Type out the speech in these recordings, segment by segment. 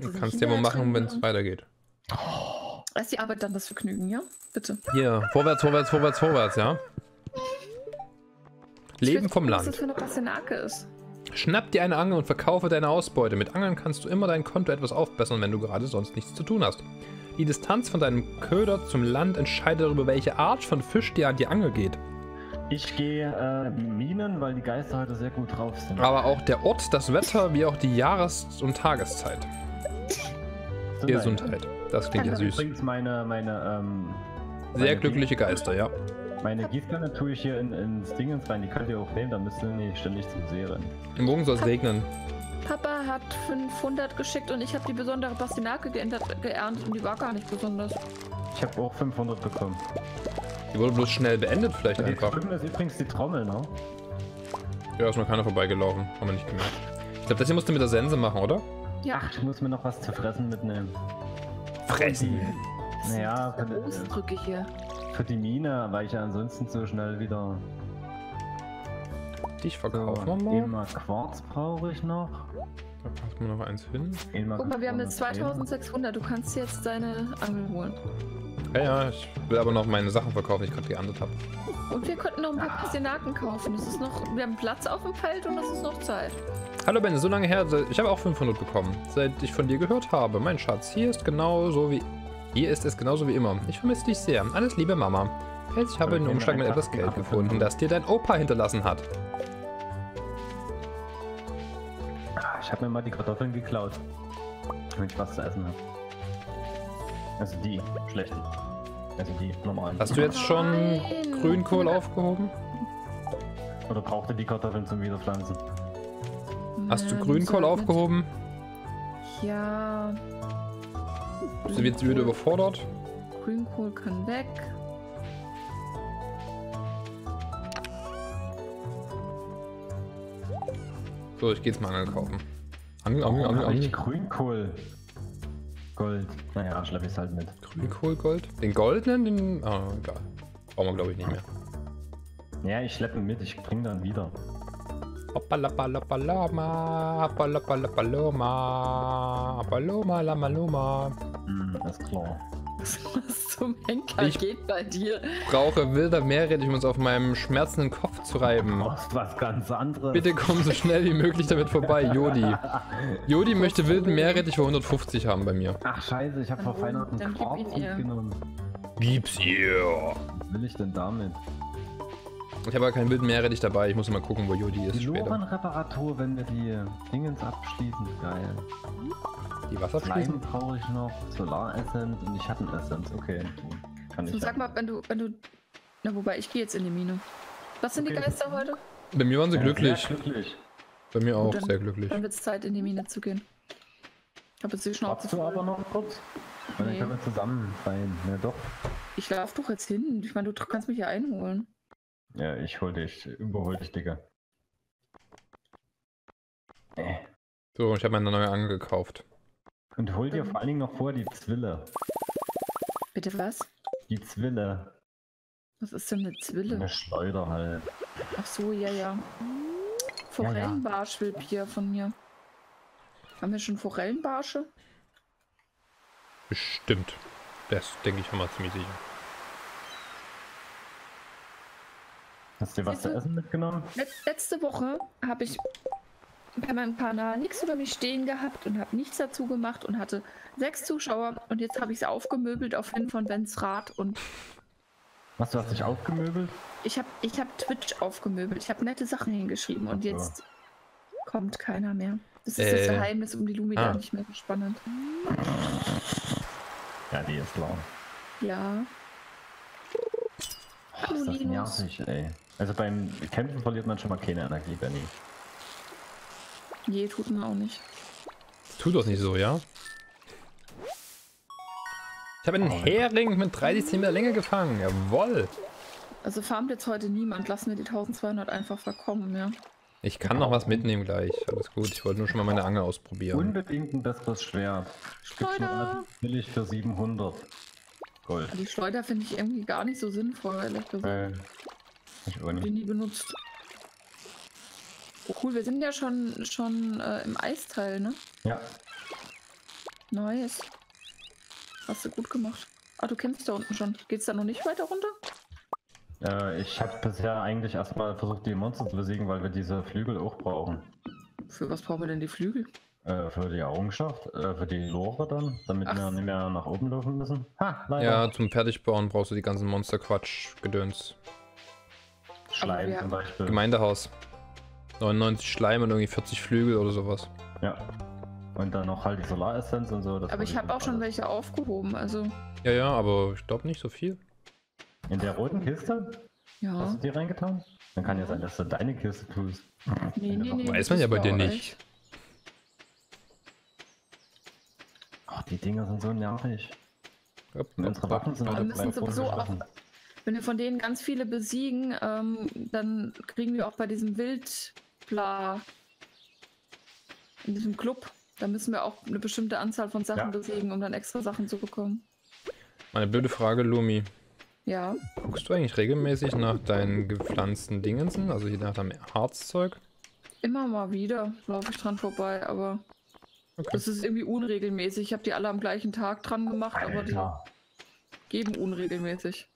Du kannst ja mal machen, wenn es weitergeht. Erst die Arbeit, dann das Vergnügen, ja? Bitte. Hier, vorwärts, vorwärts, vorwärts, vorwärts, ja? Leben vom Was das Land. für eine Passenake ist. Schnapp dir eine Angel und verkaufe deine Ausbeute. Mit Angeln kannst du immer dein Konto etwas aufbessern, wenn du gerade sonst nichts zu tun hast. Die Distanz von deinem Köder zum Land entscheidet darüber, welche Art von Fisch dir an die Angel geht. Ich gehe äh, Minen, weil die Geister heute sehr gut drauf sind. Aber auch der Ort, das Wetter, wie auch die Jahres- und Tageszeit. Gesundheit. Das klingt ja süß. Übrigens meine, meine, ähm, Sehr meine glückliche Geister, ja. Meine Gießkanne tue ich hier in, ins Dingens rein, die könnt ihr auch nehmen, da müsst ihr nicht ständig zum See rennen. Morgen soll es regnen. Papa hat 500 geschickt und ich habe die besondere Pastinake geändert, geerntet und die war gar nicht besonders. Ich habe auch 500 bekommen. Die wurde bloß schnell beendet, vielleicht Die einfach. drüben ist übrigens die Trommel, ne? Ja, ist noch keiner vorbeigelaufen. Haben wir nicht gemerkt. Ich glaube, das hier musst du mit der Sense machen, oder? Ja, Ach, ich muss mir noch was zu fressen mitnehmen. Fressen. Naja, für, Ausdrücke hier. für die Mine, weil ich ja ansonsten so schnell wieder... Dich So, verkaufen wir mal. einmal Quarz brauche ich noch. Da passen wir noch eins hin. Guck mal, wir haben jetzt gefundenes 2600. Du kannst jetzt deine Angel holen. Ja, ja, ich will aber noch meine Sachen verkaufen, die ich gerade geerntet habe. Und wir könnten noch ein paar Pastinaken kaufen. Es ist noch, wir haben Platz auf dem Feld und es ist noch Zeit. Hallo Ben, so lange her, ich habe auch 500 bekommen, seit ich von dir gehört habe. Mein Schatz, hier ist genauso wie... Hier ist es genauso wie immer. Ich vermisse dich sehr. Alles Liebe, Mama. Fels, ich habe einen Umschlag mit etwas Geld gefunden, das dir dein Opa hinterlassen hat. Ich habe mir mal die Kartoffeln geklaut. Damit ich was zu essen habe. Also die schlechten. Also die normalen. Hast du jetzt schon Nein. Grünkohl aufgehoben? Oder braucht ihr die Kartoffeln zum Wiederpflanzen? Hast du Ja, Grünkohl du mit. aufgehoben? Ja. Sind wir jetzt wieder überfordert? Grünkohl kann weg. So, ich geh jetzt mal Angel kaufen. Angel, Angel, Warum Angel, ich Angel. Grünkohl. Gold. Naja, schlepp ich's halt mit. Grünkohl, Gold? Den goldenen? Den... Ah, egal. Brauchen wir, glaube ich, nicht mehr. Ja, ich schleppe ihn mit, ich bring dann wieder. Hoppalapalapaloma, hoppalapalapaloma, hoppaloma, lamaloma. Hm, ist klar. Was zum Henker Ich- geht bei dir? Brauche wilder Meerrettich, um uns auf meinem schmerzenden Kopf zu reiben. brauchst was ganz anderes. Bitte komm so schnell wie möglich damit vorbei, Jodi. Jodi möchte wilden Meerrettich für 150 haben bei mir. Ach scheiße, ich habe vor Weihnachten ihn ihr. mitgenommen. Gib's ihr. Was will ich denn damit? Ich habe aber keinen wilden Meerrettich dabei. Ich muss mal gucken, wo Jodi ist Die später. Lorenreparatur, wenn wir die Dingens abschließen, geil. Die Wasserfließen? Leim brauche ich noch, Solaressenz und ich hatte Essenz. Okay, kann So, ich. sag mal, wenn du, wenn du. Na, wobei, ich gehe jetzt in die Mine. Was sind die Okay. Geister heute? Bei mir waren sie Ja, glücklich. Bei mir auch dann- sehr glücklich. Dann wird es Zeit, in die Mine zu gehen. Ich habe jetzt die Schnauze du aber noch kurz? Nee. dann können wir zusammen sein. Ja doch. Ich lauf doch jetzt hin. Ich meine, du kannst mich ja einholen. Ja, ich hol dich, überhol dich, Digga. Äh. So, ich habe mir eine neue Angel gekauft. Und hol dir vor allen Dingen noch vor die Zwille. Bitte was? Die Zwille. Was ist denn eine Zwille? Eine Schleuder halt. Ach so, ja, ja. Forellenbarsch will Bier von mir. Haben wir schon Forellenbarsche? Bestimmt. Das denke ich mal ziemlich sicher. Hast du dir was zu essen mitgenommen? Let letzte Woche habe ich bei meinem Kanal nichts über mich stehen gehabt und habe nichts dazu gemacht und hatte sechs Zuschauer und jetzt habe ich es aufgemöbelt auf hin von Bens Rad und Was, du hast dich aufgemöbelt? ich habe ich hab Twitch aufgemöbelt. Ich habe nette Sachen hingeschrieben und Ach jetzt kommt keiner mehr. Das ist Äh, das Geheimnis um die Lumida ah. nicht mehr so spannend. Ja, die ist klar. Ja. Hallo, ist das nervig, ey. Also beim Kämpfen verliert man schon mal keine Energie, Benny. Nee, tut mir auch nicht. Tu doch nicht so, ja? Ich habe einen Oh. Hering mit 30 cm Länge gefangen. Jawoll. Also farmt jetzt heute niemand. Lassen wir die 1200 einfach verkommen, ja. Ich kann noch was mitnehmen gleich. Alles gut. Ich wollte nur schon mal meine Angel ausprobieren. Unbedingt ein besseres Schwert. Nur relativ billig für 700 Gold. Die Schleuder finde ich irgendwie gar nicht so sinnvoll, ehrlich gesagt. Äh, ich auch Die nicht. nie benutzt. Oh, cool, wir sind ja schon, schon äh, im Eisteil, ne? Ja. Nice. Hast du gut gemacht. Ah, du kämpfst da unten schon. Geht's da noch nicht weiter runter? Äh, ich habe bisher eigentlich erstmal versucht, die Monster zu besiegen, weil wir diese Flügel auch brauchen. Für was brauchen wir denn die Flügel? Äh, für die Errungenschaft, äh, für die Lore dann, damit Ach wir so. nicht mehr nach oben laufen müssen. Ha, leider. Ja, zum Fertigbauen brauchst du die ganzen Monster-Quatsch-Gedöns. Schleim zum Beispiel. Gemeindehaus. 99 Schleim und irgendwie 40 Flügel oder sowas. Ja. Und dann noch halt die Solaressenz und so. das Aber ich habe auch schon welche aufgehoben, also Ja, ja, aber ich glaube nicht so viel. In der roten Kiste? ja. Hast du die reingetan? Dann kann ja sein, dass du deine Kiste tust. Nee, nee, nee. Weiß man ja bei dir nicht. Ach, die Dinger sind so nervig. Hopp, unsere. Waffen sind alle müssen sowieso Waffen. Wenn wir von denen ganz viele besiegen, ähm, dann kriegen wir auch bei diesem Wildpla in diesem Club, da müssen wir auch eine bestimmte Anzahl von Sachen Ja. besiegen, um dann extra Sachen zu bekommen. Meine blöde Frage, Lumi. Ja. Guckst du eigentlich regelmäßig nach deinen gepflanzten Dingensen, also hier nach deinem Harzzeug? Immer mal wieder laufe ich dran vorbei, aber Okay. das ist irgendwie unregelmäßig. Ich habe die alle am gleichen Tag dran gemacht, aber die Alter, geben unregelmäßig.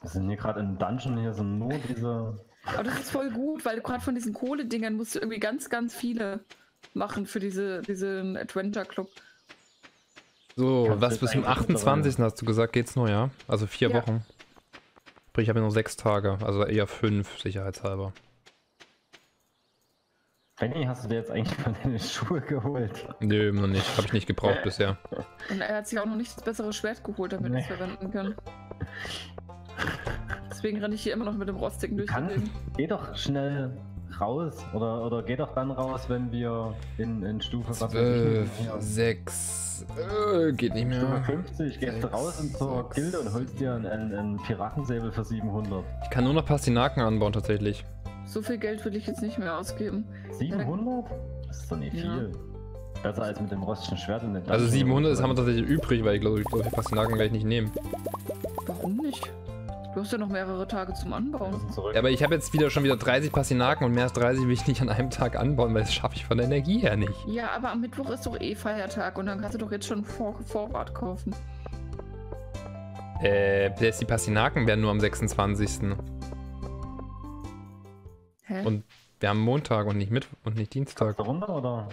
wir sind hier gerade im Dungeon, hier sind nur diese... Aber das ist voll gut, weil du gerade von diesen Kohledingern musst du irgendwie ganz, ganz viele machen für diese, diesen Adventure Club. So, Kannst was bis zum eigentlich 28. hast du gesagt, geht's nur, ja? Also vier Ja. Wochen. Sprich, ich habe ja nur sechs Tage, also eher fünf, sicherheitshalber. Benny, hast du dir jetzt eigentlich mal deine Schuhe geholt? Nö, noch nicht. Habe ich nicht gebraucht bisher. Und er hat sich auch noch nicht das bessere Schwert geholt, damit wir es Nee. verwenden können. Deswegen renne ich hier immer noch mit dem Rostigen durch Kannst, geh doch schnell raus oder, oder geh doch dann raus, wenn wir in, in Stufe was weiß ich, Zwölf, ja, sechs, äh, geht nicht Stufe mehr. 50 gehst raus und zur sechs. Gilde und holst dir einen, einen, Piratensäbel für 700. Ich kann nur noch Pastinaken anbauen, tatsächlich. So viel Geld will ich jetzt nicht mehr ausgeben. 700? Das ist doch nicht Ja. viel. Besser als mit dem rostischen Schwert in den Also Dungeon 700 ist, haben wir tatsächlich übrig, weil ich glaube, ich so viel Pastinaken werde ich nicht nehmen. Warum nicht? Du hast ja noch mehrere Tage zum Anbauen. Ja, aber ich habe jetzt wieder schon wieder 30 Pastinaken und mehr als 30 will ich nicht an einem Tag anbauen, weil das schaffe ich von der Energie her nicht. Ja, aber am Mittwoch ist doch eh Feiertag und dann kannst du doch jetzt schon Vor Vorrat kaufen. Äh, die Pastinaken werden nur am 26. Hä? Und wir haben Montag und nicht Mitt und nicht Dienstag. Runter oder?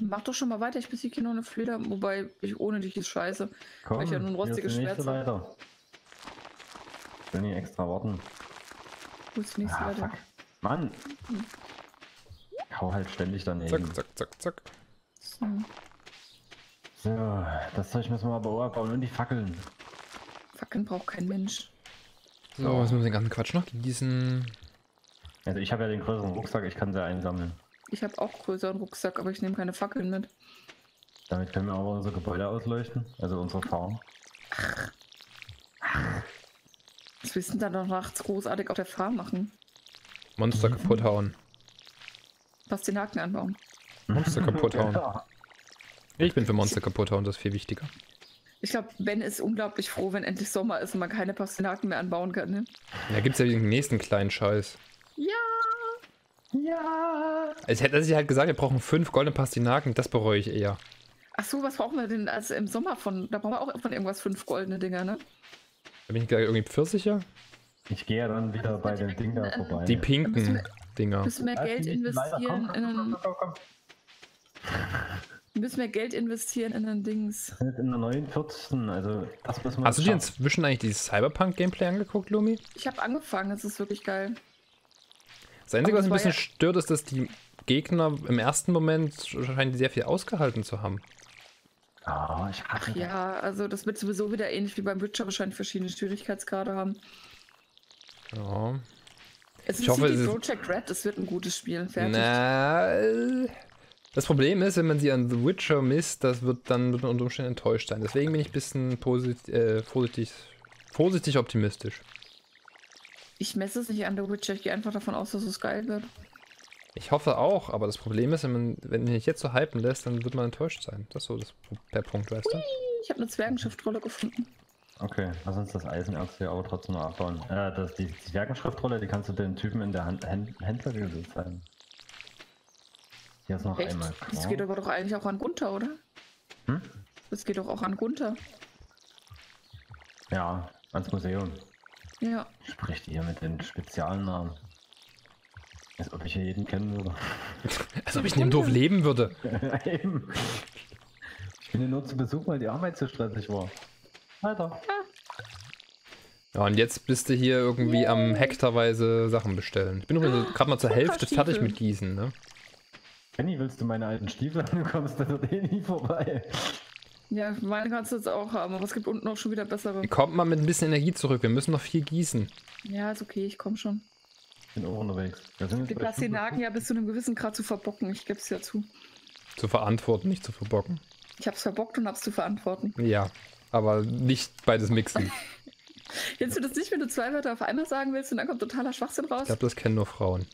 Mach doch schon mal weiter, ich besiege hier noch eine Fleder, wobei ich ohne dich ist scheiße. Komm, ich ja nur ist rostiges Schwert. Will nicht extra warten. Nächste Ah, fuck. Mann! Hau halt ständig daneben. Zack, zack, zack, zack. So. So, das Zeug müssen wir aber auch abbauen und die Fackeln. Fackeln braucht kein Mensch. So, jetzt müssen wir den ganzen Quatsch noch gießen. Also ich habe ja den größeren Rucksack, ich kann sie einsammeln. Ich habe auch größeren Rucksack, aber ich nehme keine Fackeln mit. Damit können wir aber unsere Gebäude ausleuchten, also unsere Farm. Willst du denn da noch nachts großartig auf der Farm machen? Monster kaputt hauen. Pastinaken anbauen. Monster kaputt hauen. Ich bin für Monster kaputt hauen, das ist viel wichtiger. Ich glaube, Ben ist unglaublich froh, wenn endlich Sommer ist und man keine Pastinaken mehr anbauen kann. Ne? Da gibt's ja den nächsten kleinen Scheiß. Ja! Ja! Es hätte sich halt gesagt, wir brauchen fünf goldene Pastinaken, das bereue ich eher. Ach so, was brauchen wir denn also im Sommer von? Da brauchen wir auch von irgendwas fünf goldene Dinger, ne? Da bin ich gleich irgendwie Pfirsicher. Ich gehe ja dann wieder bei dem Ding da vorbei. Die pinken wir- Dinger. Müssen mehr Geld investieren Komm, in komm, einen, komm, komm, komm. müssen mehr Geld investieren in ein Dings. Wir sind in der 49. Also das müssen wir Hast du dir inzwischen eigentlich dieses Cyberpunk-Gameplay angeguckt, Lumi? Ich habe angefangen, es ist wirklich geil. Das Einzige, Aber was mich ein bisschen war stört, ist, dass die Gegner im ersten Moment scheinen sehr viel ausgehalten zu haben. Oh, ich hasse das. Ja, also das wird sowieso wieder ähnlich wie beim Witcher wahrscheinlich verschiedene Schwierigkeitsgrade haben. Ja. Es Ich ist hoffe, CD es ist- Projekt Red, es wird ein gutes Spiel. Fertig. Na, äh, das Problem ist, wenn man sie an The Witcher misst, das wird dann wird man unter Umständen enttäuscht sein. Deswegen bin ich ein bisschen posit äh, vorsichtig, vorsichtig optimistisch. Ich messe es nicht an The Witcher, ich gehe einfach davon aus, dass es geil wird. Ich hoffe auch, aber das Problem ist, wenn man, wenn sich jetzt so hypen lässt, dann wird man enttäuscht sein. Das ist so das, der Punkt, weißt du? Ich habe eine Zwergenschriftrolle gefunden. Okay, lass uns das Eisenerz hier aber trotzdem noch abbauen. Äh, das, die, die Zwergenschriftrolle, die kannst du den Typen in der Hand, Händ, Händlergilde zeigen. Hier ist noch Echt? einmal Das Korn. geht aber doch eigentlich auch an Gunther, oder? Hm? Das geht doch auch an Gunther. Ja, ans Museum. Ja. Spricht ihr mit den Spezialnamen. Als ob ich hier jeden kennen würde. Als ob ich in dem Dorf leben würde. Eben. Ich bin hier nur zu Besuch, weil die Arbeit so stressig war. Weiter. Ja, und jetzt bist du hier irgendwie am hektarweise Sachen bestellen. Ich bin übrigens gerade mal zur Hälfte fertig mit Gießen, ne? Benny, willst du meine alten Stiefel? Du kommst da eh nie vorbei. Ja, meine kannst du jetzt auch haben, aber es gibt unten auch schon wieder bessere. Kommt mal mit ein bisschen Energie zurück. Wir müssen noch viel gießen. Ja, ist okay, ich komme schon. Ich bin auch unterwegs. Die bei Pastinaken ja bis zu einem gewissen Grad zu verbocken, ich gebe es ja zu. Zu verantworten, nicht zu verbocken. Ich hab's verbockt und hab's zu verantworten. Ja, aber nicht beides mixen. Kennst du das nicht, wenn du zwei Wörter auf einmal sagen willst und dann kommt totaler Schwachsinn raus? Ich glaube, das kennen nur Frauen.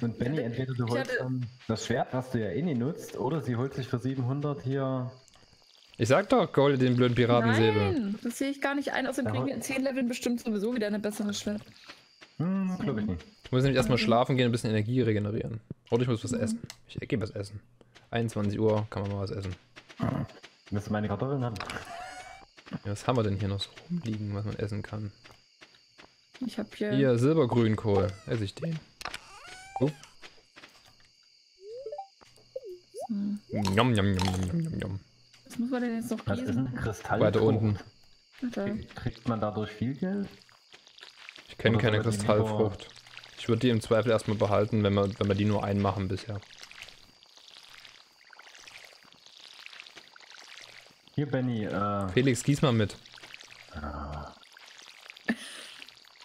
Und- Benny, entweder du holst hatte- dann das Schwert, was du ja eh nie nutzt, oder sie holt sich für 700 hier. Ich sag doch, hol dir den blöden Piratensäbel. Nein, das sehe ich gar nicht ein. Außerdem Ja, kriegen wir in 10 Leveln bestimmt sowieso wieder eine bessere Schwert. Hm, glaube ich nicht. Ich muss nämlich erstmal schlafen gehen und ein bisschen Energie regenerieren. Oder ich muss was essen. Ich gehe was essen. 21 Uhr kann man mal was essen. Willst du meine Kartoffeln haben? Ja, was haben wir denn hier noch so rumliegen, was man essen kann? Ich habe hier. Hier, Silbergrünkohl. Esse ich den? Oh. Hm, Njom, njom, njom, njom, njom, njom. Was muss man denn jetzt noch Was ist gießen? ein Kristall? Weiter unten. Kriegt man dadurch viel Geld? Ich kenne keine Kristallfrucht. Ich würde die im Zweifel erstmal behalten, wenn wir, wenn wir die nur einmachen bisher. Hier, Benny, äh. Felix, gieß mal mit.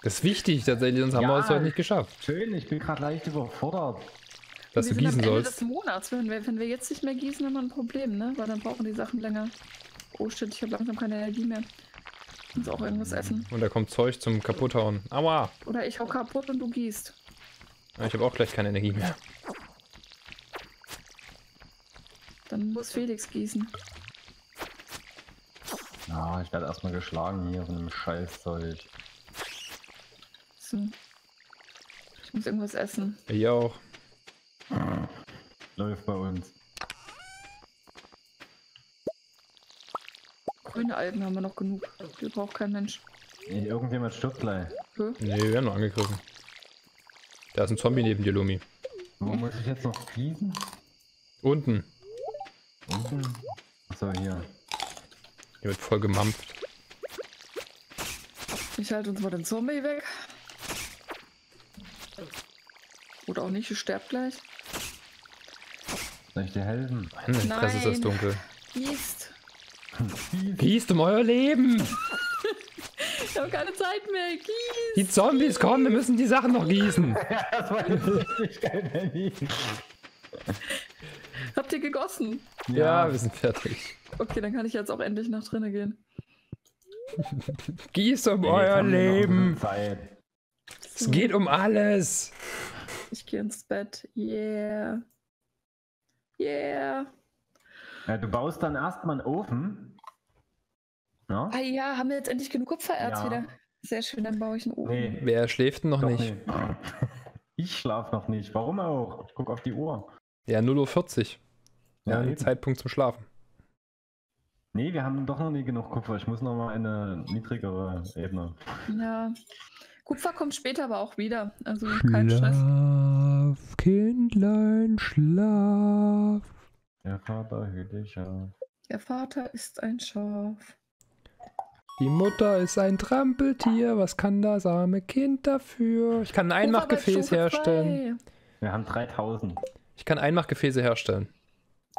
Das ist wichtig, tatsächlich, sonst haben wir Ja. es heute nicht geschafft. Schön, ich bin gerade leicht überfordert. Dass wir du sind gießen am Ende sollst. des Monats. Wenn wir, wenn wir jetzt nicht mehr gießen, haben wir ein Problem, ne? Weil dann brauchen die Sachen länger. Oh shit, ich habe langsam keine Energie mehr. Ich muss auch irgendwas essen. Und da kommt Zeug zum kaputthauen. Aua! Oder ich hau kaputt und du gießt. Ja, Ich habe auch gleich keine Energie mehr. Dann muss Felix gießen. Ja, ich werde erstmal geschlagen hier von dem Scheißzeug. So. Ich muss irgendwas essen. Ich auch. Läuft bei uns. Grüne Algen haben wir noch genug. Die braucht kein Mensch. Ey, Irgendjemand stirbt gleich. Hä? Nee, wir werden nur angegriffen. Da ist ein Zombie neben dir, Lumi. Wo muss ich jetzt noch gießen? Unten. Unten? Achso, hier. Hier wird voll gemampft. Ich halte uns mal den Zombie weg. Oder auch nicht, ich sterb gleich. Soll ich dir helfen? Meine Fresse ist das Nein. dunkel. Gießt. Um euer Leben! Ich habe keine Zeit mehr. Gießt. Die Zombies kommen, wir müssen die Sachen noch gießen. das war Benny. Habt ihr gegossen? Ja, wir sind fertig. Okay, dann kann ich jetzt auch endlich nach drinnen gehen. Gießt um jetzt euer Leben. Es geht um alles. Ich gehe ins Bett. Yeah. Yeah. Ja, du baust dann erstmal einen Ofen. Ja? Ah ja, haben wir jetzt endlich genug Kupfererz Ja. wieder? Sehr schön, dann baue ich einen Ofen. Nee, Wer schläft denn noch doch nicht? nicht. Ich schlaf noch nicht. Warum auch? Ich guck auf die Uhr. Ja, 0.40 Uhr. Ja, eben. Zeitpunkt zum Schlafen. Nee, wir haben doch noch nie genug Kupfer. Ich muss noch mal eine niedrigere Ebene. Ja. Kupfer kommt später aber auch wieder. Also kein Stress. Schlaf, Kindlein, schlaf. Der Vater hüt dich auf. Der Vater ist ein Schaf. Die Mutter ist ein Trampeltier. Was kann das arme Kind dafür? Ich kann ein Einmachgefäß herstellen. Wir haben 3000. Ich kann Einmachgefäße herstellen.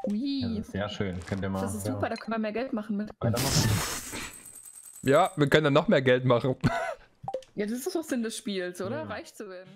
Ui. Das ist sehr schön. Könnt ihr mal Das ist ja, super, da können wir mehr Geld machen mit. Ja, wir können dann noch mehr Geld machen. Ja, das ist doch Sinn des Spiels, oder? Ja. Reich zu werden.